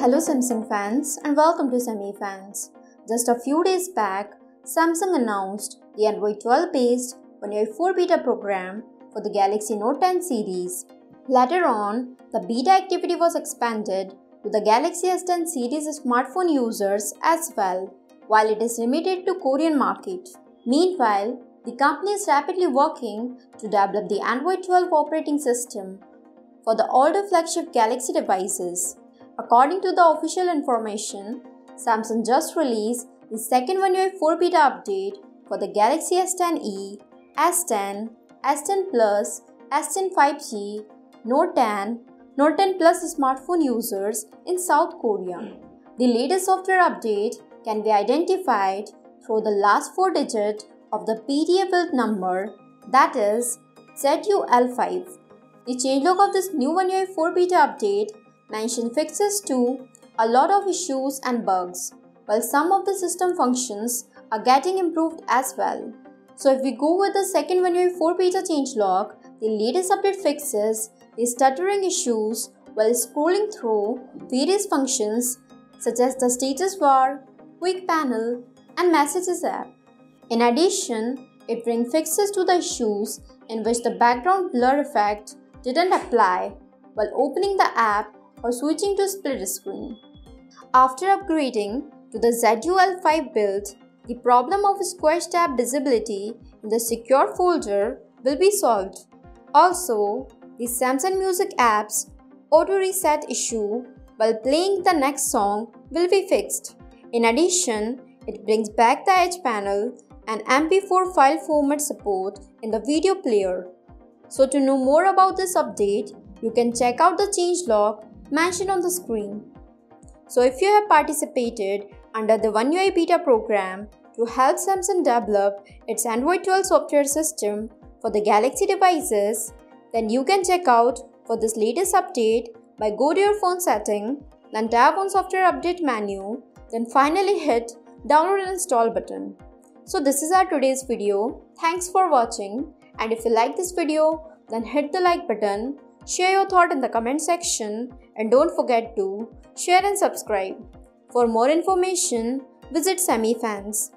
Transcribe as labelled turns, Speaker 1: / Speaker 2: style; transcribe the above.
Speaker 1: Hello Samsung fans and welcome to Sammy Fans. Just a few days back, Samsung announced the Android 12 based One UI 4 beta program for the Galaxy Note 10 series. Later on, the beta activity was expanded to the Galaxy S10 series smartphone users as well, while it is limited to Korean market. Meanwhile, the company is rapidly working to develop the Android 12 operating system for the older flagship Galaxy devices. According to the official information, Samsung just released the second One UI 4 beta update for the Galaxy S10e, S10, S10 Plus, S10 5G, Note 10, Note 10 Plus smartphone users in South Korea. The latest software update can be identified through the last four digit of the PDA build number that is ZUL5. The changelog of this new One UI 4 beta update mention fixes to a lot of issues and bugs, while some of the system functions are getting improved as well. So if we go with the second UI 4 beta changelog, the latest update fixes the stuttering issues while scrolling through various functions such as the status bar, quick panel, and messages app. In addition, it brings fixes to the issues in which the background blur effect didn't apply while opening the app or switching to split screen. After upgrading to the ZUL5 build, the problem of squash tab visibility in the secure folder will be solved. Also, the Samsung Music app's auto reset issue while playing the next song will be fixed. In addition, it brings back the Edge panel and MP4 file format support in the video player. So to know more about this update, you can check out the changelog mentioned on the screen. So if you have participated under the One UI beta program to help Samsung develop its Android 12 software system for the Galaxy devices, then you can check out for this latest update by go to your phone setting, then tap on software update menu, then finally hit download and install button. So this is our today's video. Thanks for watching and if you like this video then hit the like button Share your thought in the comment section and don't forget to share and subscribe. For more information, visit SammyFans.